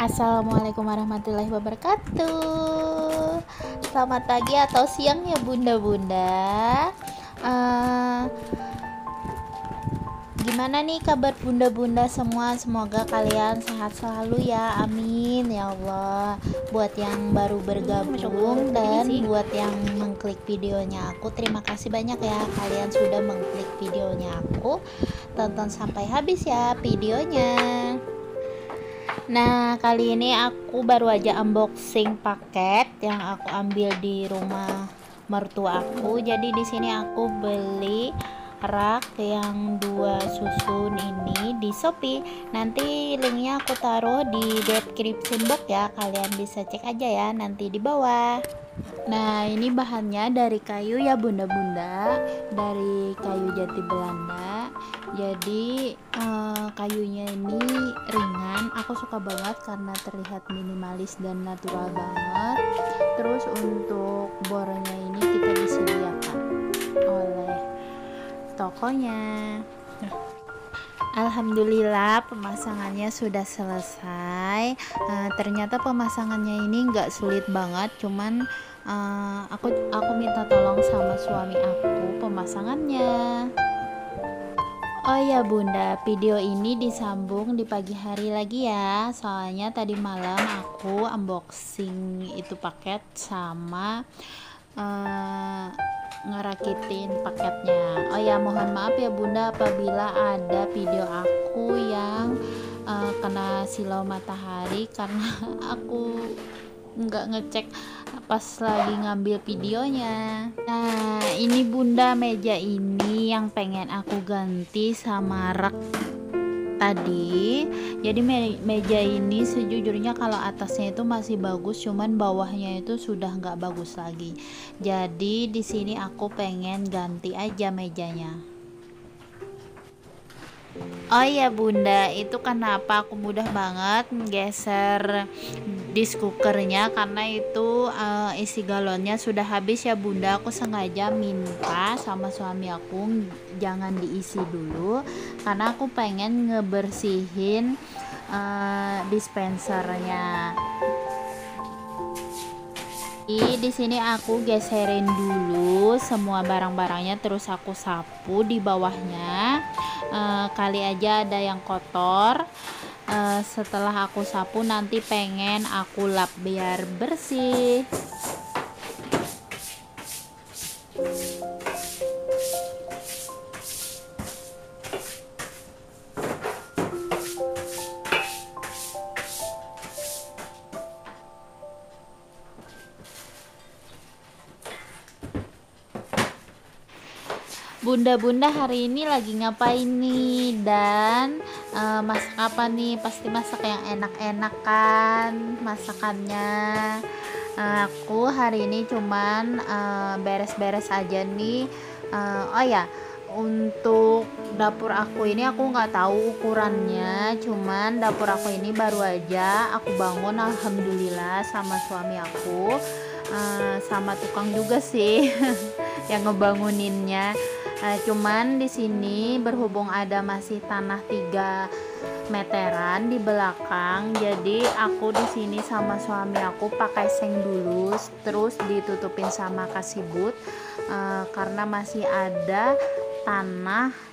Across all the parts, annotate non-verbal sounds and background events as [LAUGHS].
Assalamualaikum warahmatullahi wabarakatuh. Selamat pagi atau siang ya bunda-bunda. Uh, Gimana nih kabar bunda-bunda semua? Semoga kalian sehat selalu ya. Amin ya Allah. Buat yang baru bergabung Dan buat yang mengklik videonya aku Terima kasih banyak ya. Kalian sudah mengklik videonya aku. Tonton sampai habis ya videonya. Nah, kali ini aku baru aja unboxing paket yang aku ambil di rumah mertua aku. Jadi di sini aku beli rak yang dua susun ini di Shopee. Nanti linknya aku taruh di description box ya. Kalian bisa cek aja ya nanti di bawah. Nah, ini bahannya dari kayu ya bunda-bunda, dari kayu jati Belanda jadi uh, kayunya ini ringan aku suka banget karena terlihat minimalis dan natural banget terus untuk bornya ini kita disediakan oleh tokonya. Alhamdulillah pemasangannya sudah selesai. Uh, ternyata pemasangannya ini nggak sulit banget cuman uh, aku aku minta tolong sama suami aku pemasangannya. Oh ya bunda, video ini disambung di pagi hari lagi ya. Soalnya tadi malam aku unboxing itu paket sama uh, ngerakitin paketnya ya mohon maaf ya bunda apabila ada video aku yang uh, kena silau matahari [LAUGHS] Karena aku nggak ngecek pas lagi ngambil videonya. Nah ini bunda meja ini yang pengen aku ganti sama rak tadi jadi me meja ini sejujurnya kalau atasnya itu masih bagus cuman bawahnya itu sudah nggak bagus lagi. Jadi di sini aku pengen ganti aja mejanya Oh iya bunda, itu kenapa aku mudah banget geser disk cookernya? Karena itu uh, isi galonnya sudah habis ya bunda. Aku sengaja minta sama suami aku jangan diisi dulu. Karena aku pengen ngebersihin uh, dispensernya. Di sini aku geserin dulu semua barang-barangnya terus aku sapu di bawahnya uh, kali aja ada yang kotor. Uh, setelah aku sapu nanti pengen aku lap biar bersih Bunda-bunda hari ini lagi ngapain nih dan uh, masak apa nih? Pasti masak yang enak-enak kan masakannya. Uh, aku hari ini cuman eh, beres-beres uh, aja nih. Uh, oh ya, untuk dapur aku ini aku nggak tahu ukurannya cuman dapur aku ini baru aja aku bangun alhamdulillah sama suami aku uh, sama tukang juga sih [LAUGHS] yang ngebanguninnya uh, cuman di sini berhubung ada masih tanah 3 meteran di belakang jadi aku di sini sama suami aku pakai seng dulu terus ditutupin sama kasibut uh, karena masih ada tanah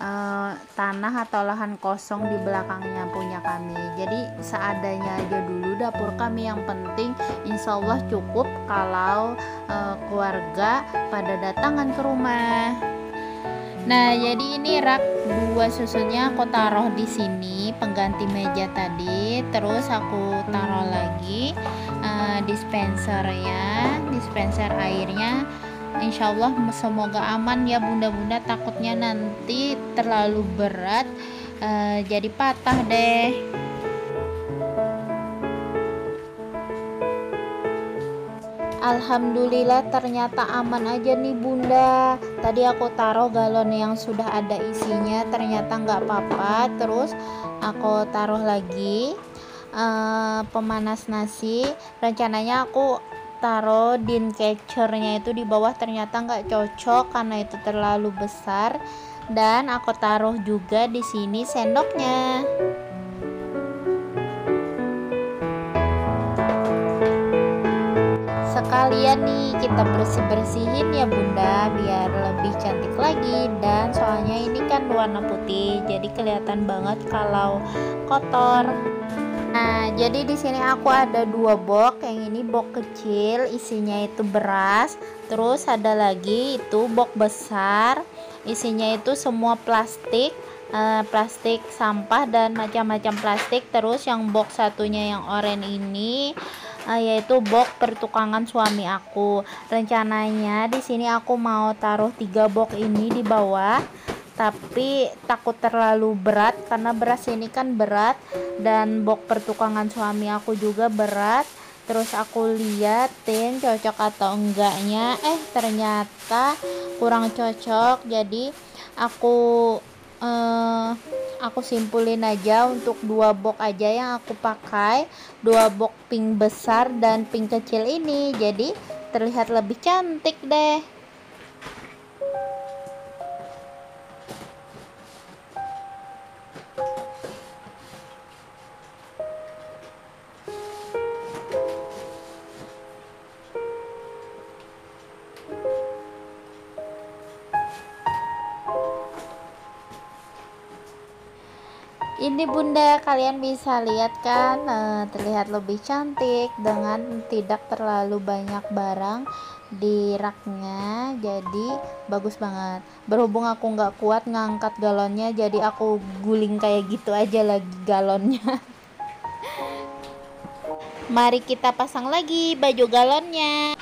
uh, tanah atau lahan kosong di belakangnya punya kami. Jadi seadanya aja dulu dapur kami yang penting insya Allah cukup kalau uh, keluarga pada datangan ke rumah Nah, jadi ini rak dua susunnya aku taruh di sini pengganti meja tadi. Terus aku taruh lagi uh, dispensernya, dispenser airnya. Insya Allah semoga aman ya bunda-bunda. Takutnya nanti terlalu berat, uh, jadi patah deh. Alhamdulillah ternyata aman aja nih bunda. Tadi aku taruh galon yang sudah ada isinya Ternyata nggak apa-apa. Terus aku taruh lagi uh, Pemanas nasi. Rencananya aku taruh din catchernya itu di bawah ternyata nggak cocok karena itu terlalu besar. Dan aku taruh juga di sini sendoknya sekalian nih kita bersih-bersihin ya bunda biar lebih cantik lagi dan soalnya ini kan warna putih jadi kelihatan banget kalau kotor Nah, jadi di sini aku ada dua box. Yang ini box kecil, isinya itu beras. Terus ada lagi itu box besar, isinya itu semua plastik, uh, plastik sampah dan macam-macam plastik. Terus yang box satunya yang oranye ini uh, yaitu box pertukangan suami aku. Rencananya di sini aku mau taruh tiga box ini di bawah tapi takut terlalu berat karena beras ini kan berat dan box pertukangan suami aku juga berat. Terus aku liatin cocok atau enggaknya. Eh ternyata kurang cocok. Jadi aku eh, aku simpulin aja untuk dua box aja yang aku pakai. Dua box pink besar dan pink kecil ini. Jadi terlihat lebih cantik deh bunda kalian bisa lihat kan? Uh, terlihat lebih cantik dengan tidak terlalu banyak barang di raknya. Jadi bagus banget. Berhubung aku nggak kuat ngangkat galonnya jadi aku guling kayak gitu aja lagi galonnya. [LAUGHS] Mari kita pasang lagi baju galonnya. [LAUGHS]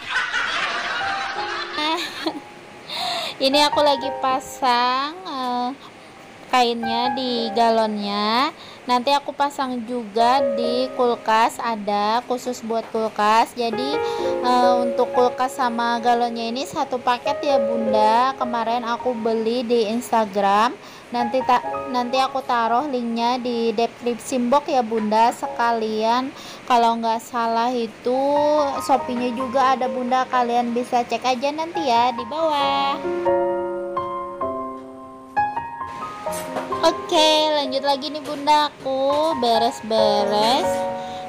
Ini aku lagi pasang uh, kainnya di galonnya. Nanti aku pasang juga di kulkas ada khusus buat kulkas. Jadi e, untuk kulkas sama galonnya ini satu paket ya bunda. Kemarin aku beli di instagram. Nanti tak nanti aku taruh linknya di deskripsi box ya bunda. Sekalian kalau nggak salah itu shopee juga ada bunda. Kalian bisa cek aja nanti ya di bawah Oke lanjut lagi nih bunda. Aku beres-beres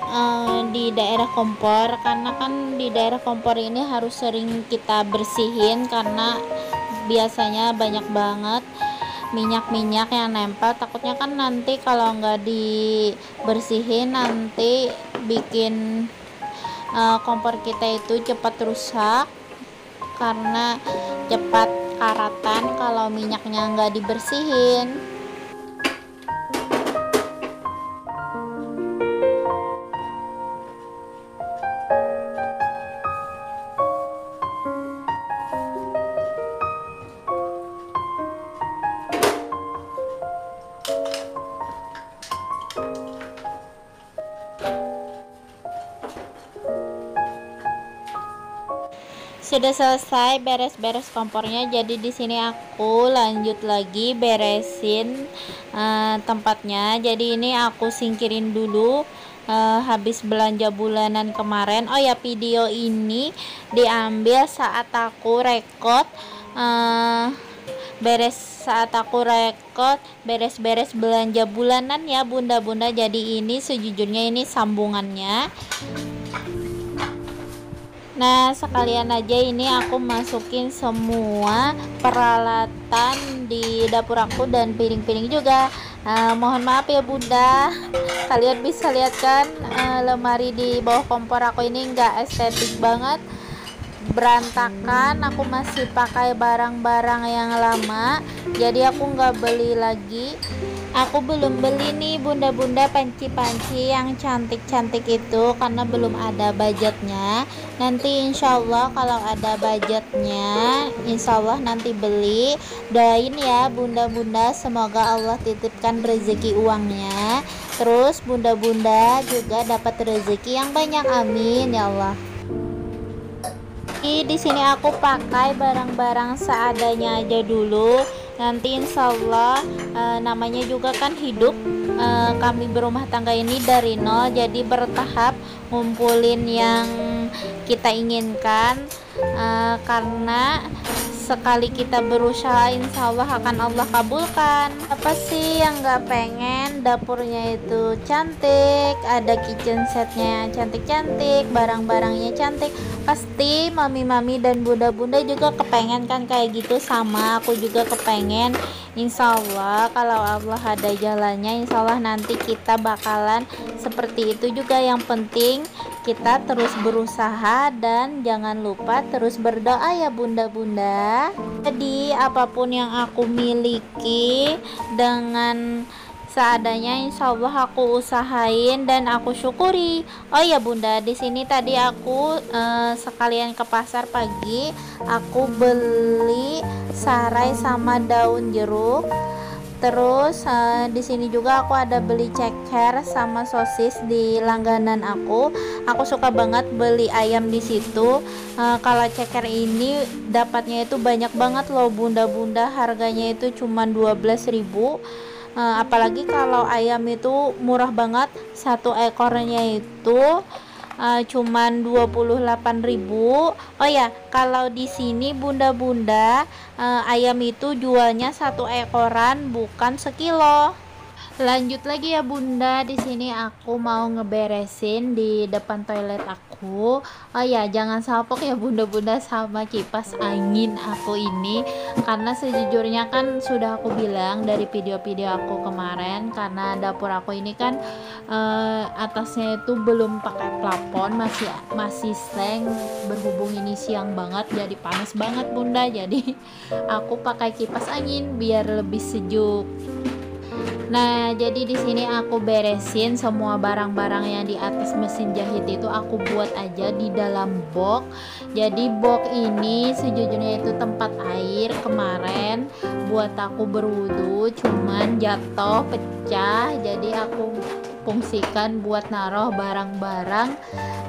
uh, di daerah kompor. Karena kan di daerah kompor ini harus sering kita bersihin karena biasanya banyak banget minyak-minyak yang nempel. Takutnya kan nanti kalau nggak dibersihin nanti bikin uh, kompor kita itu cepat rusak. Karena cepat karatan kalau minyaknya nggak dibersihin sudah selesai beres-beres kompornya jadi di sini aku lanjut lagi beresin uh, tempatnya. Jadi ini aku singkirin dulu uh, habis belanja bulanan kemarin. Oh ya video ini diambil saat aku rekod uh, beres saat aku rekod beres-beres belanja bulanan ya bunda-bunda. Jadi ini sejujurnya ini sambungannya Nah, sekalian aja ini aku masukin semua peralatan di dapur aku dan piring-piring juga. Uh, mohon maaf ya Bunda. [LAUGHS] Kalian bisa lihat kan uh, lemari di bawah kompor aku ini enggak estetik banget. Berantakan, aku masih pakai barang-barang yang lama. Jadi aku nggak beli lagi aku belum beli nih bunda-bunda panci-panci yang cantik-cantik itu karena belum ada budgetnya. Nanti insya Allah kalau ada budgetnya insya Allah nanti beli. Doain ya bunda-bunda semoga Allah titipkan rezeki uangnya. Terus bunda-bunda juga dapat rezeki yang banyak amin ya Allah. Di sini aku pakai barang-barang seadanya aja dulu nanti insya Allah e, namanya juga kan hidup e, kami berumah tangga ini dari nol jadi bertahap ngumpulin yang kita inginkan e, karena sekali kita berusaha insya Allah akan Allah kabulkan. Apa sih yang gak pengen? Dapurnya itu cantik ada kitchen setnya cantik-cantik barang-barangnya cantik. Pasti mami-mami dan bunda-bunda juga kepengen kan kayak gitu. Sama aku juga kepengen Insya Allah kalau Allah ada jalannya Insya Allah nanti kita bakalan seperti itu juga. Yang penting kita terus berusaha dan jangan lupa terus berdoa ya bunda-bunda. Jadi apa pun yang aku miliki dengan seadanya insya Allah aku usahain dan aku syukuri. Oh ya bunda di sini tadi aku eh, sekalian ke pasar pagi aku beli sarai sama daun jeruk. Terus uh, di sini juga aku ada beli ceker sama sosis di langganan aku. Aku suka banget beli ayam di situ. Uh, kalau ceker ini dapatnya itu banyak banget loh bunda-bunda. Harganya itu cuma 12.000 uh, apalagi kalau ayam itu murah banget satu ekornya itu uh, cuman 28.000 oh ya kalau di sini bunda-bunda uh, ayam itu jualnya satu ekoran bukan sekilo. Lanjut lagi ya bunda. Di sini aku mau ngeberesin di depan toilet aku oh ya jangan salpok ya bunda-bunda sama kipas angin aku ini. Karena sejujurnya kan sudah aku bilang dari video-video aku kemarin karena dapur aku ini kan uh, atasnya itu belum pakai plafon masih masih seng berhubung ini siang banget jadi panas banget bunda. Jadi aku pakai kipas angin biar lebih sejuk Nah, jadi di sini aku beresin semua barang-barang yang di atas mesin jahit itu aku buat aja di dalam box. Jadi box ini sejujurnya itu tempat air kemarin buat aku berwudu cuman jatuh pecah. Jadi aku fungsikan buat naruh barang-barang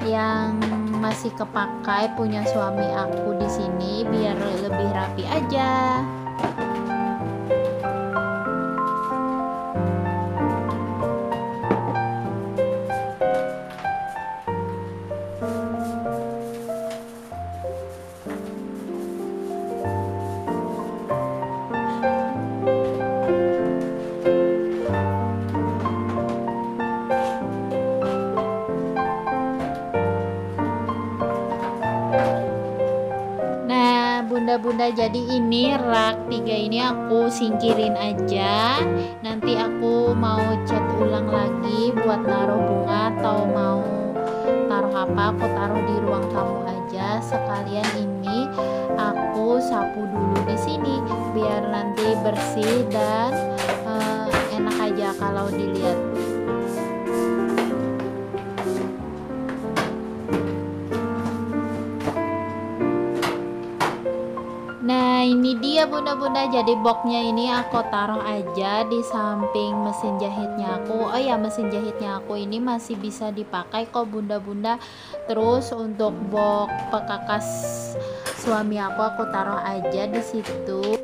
yang masih kepakai punya suami aku di sini biar lebih rapi aja. Bunda jadi ini rak tiga ini aku singkirin aja. Nanti aku mau cat ulang lagi buat naruh bunga atau mau taruh apa aku taruh di ruang tamu aja. Sekalian ini aku sapu dulu di sini biar nanti bersih dan uh, enak aja kalau dilihat ini dia bunda-bunda. Jadi boxnya ini aku taruh aja di samping mesin jahitnya aku. Oh ya mesin jahitnya aku ini masih bisa dipakai kok bunda-bunda. Terus untuk box pekakas suami aku aku taruh aja di situ.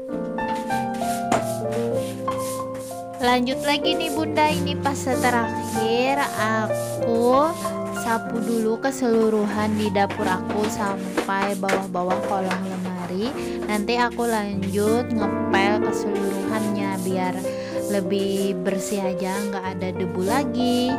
Lanjut lagi nih bunda. Ini pas terakhir aku sapu dulu keseluruhan di dapur aku sampai bawah-bawah kolong lemari nanti aku lanjut ngepel keseluruhannya biar lebih bersih aja nggak ada debu lagi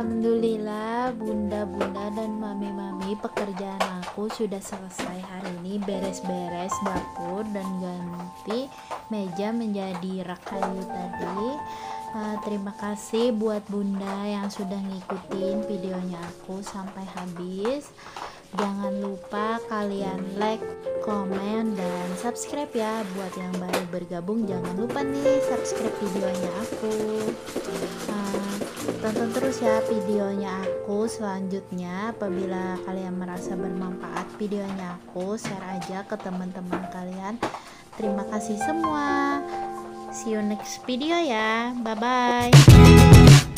Alhamdulillah bunda-bunda dan mami-mami pekerjaan aku sudah selesai hari ini. Beres-beres dapur dan ganti meja menjadi rak kayu tadi. Uh, terima kasih buat bunda yang sudah ngikutin videonya aku sampai habis jangan lupa kalian like komen dan subscribe ya. Buat yang baru bergabung jangan lupa nih subscribe videonya aku. Uh, tonton terus ya videonya aku selanjutnya. Apabila kalian merasa bermanfaat videonya aku share aja ke teman-teman kalian. Terima kasih semua. See you next video ya. Bye bye